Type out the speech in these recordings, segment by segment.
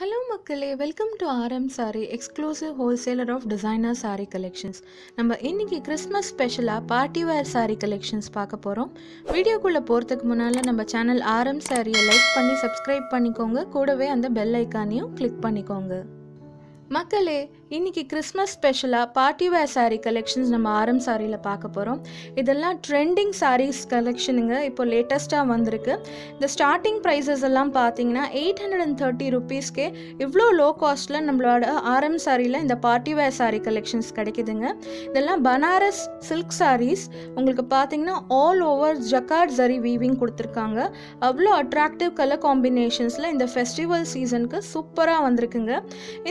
Hello மக்களே. Welcome to RM Saree exclusive wholesaler of designer sari collections நம்ம இன்னைக்கு Christmas ஸ்பெஷலாக பார்ட்டி வேர் சாரி கலெக்ஷன்ஸ் பார்க்க போகிறோம் வீடியோக்குள்ளே போகிறதுக்கு முன்னால் நம்ம சேனல் ஆர்எம் சாரியை லைக் பண்ணி சப்ஸ்கிரைப் பண்ணிக்கோங்க. கூடவே அந்த பெல் ஐக்கானையும் கிளிக் பண்ணிக்கோங்க. மக்களே இன்னைக்கு கிறிஸ்மஸ் ஸ்பெஷலாக பார்ட்டி வேர் சாரீ கலெக்ஷன்ஸ் நம்ம ஆரம் சாரியில் பார்க்க போகிறோம் இதெல்லாம் ட்ரெண்டிங் சாரீஸ் கலெக்ஷனுங்க இப்போ லேட்டஸ்ட்டாக வந்திருக்கு. இந்த ஸ்டார்டிங் ப்ரைஸஸ் எல்லாம் பார்த்தீங்கன்னா எயிட் ஹண்ட்ரட் அண்ட் தேர்ட்டி ருபீஸ்க்கே இவ்வளோ லோ காஸ்ட்டில் நம்மளோட ஆரம் சாரியில் இந்த பார்ட்டி வேர் சாரீ கலெக்ஷன்ஸ் கிடைக்குதுங்க. இதெல்லாம் பனாரஸ் சில்க் சாரீஸ் உங்களுக்கு பார்த்தீங்கன்னா all over jacquard zari weaving கொடுத்துருக்காங்க. அவ்வளோ அட்ராக்டிவ் கலர் காம்பினேஷன்ஸில் இந்த ஃபெஸ்டிவல் சீசனுக்கு சூப்பராக வந்திருக்குங்க.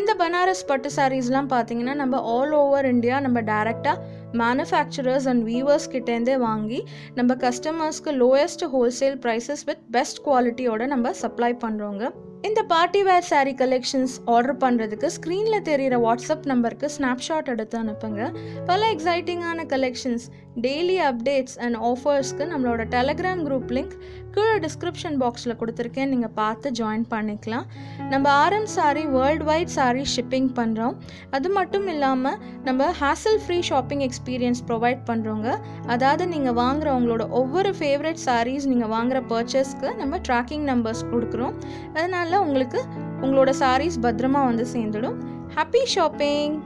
இந்த பனாரஸ் பட்டு சாரீஸ்லாம் பார்த்தீங்கன்னா நம்ம ஆல் ஓவர் இந்தியா நம்ம டேரெக்டாக மேனுஃபேக்சரர்ஸ் அண்ட் வீவர்ஸ் கிட்டேருந்தே வாங்கி நம்ம கஸ்டமர்ஸ்க்கு lowest wholesale prices with best குவாலிட்டியோட நம்ம சப்ளை பண்ணுறோங்க இந்த party wear sari collections order பண்ணுறதுக்கு ஸ்க்ரீனில் தெரிகிற வாட்ஸ்அப் நம்பருக்கு ஸ்னாப்ஷாட் எடுத்து அனுப்புங்க. பல எக்ஸைட்டிங்கான கலெக்ஷன்ஸ் டெய்லி அப்டேட்ஸ் அண்ட் ஆஃபர்ஸ்க்கு நம்மளோட டெலகிராம் குரூப் லிங்க் கீழே டிஸ்கிரிப்ஷன் பாக்ஸில் கொடுத்துருக்கேன். நீங்கள் பார்த்து ஜாயின் பண்ணிக்கலாம். நம்ம RM Saree worldwide sari shipping பண்ணுறோம் அது மட்டும் இல்லாமல் நம்ம hassle free shopping experience provide பண்ணுறோங்க அதாவது நீங்கள் வாங்குகிற உங்களோட ஒவ்வொரு ஃபேவரட் சாரீஸ் நீங்கள் வாங்குகிற பர்ச்சேஸ்க்கு நம்ம ட்ராக்கிங் நம்பர்ஸ் கொடுக்குறோம். அதனால் உங்களுக்கு உங்களோட சாரீஸ் பத்திரமா வந்து சேர்ந்துடும். Happy shopping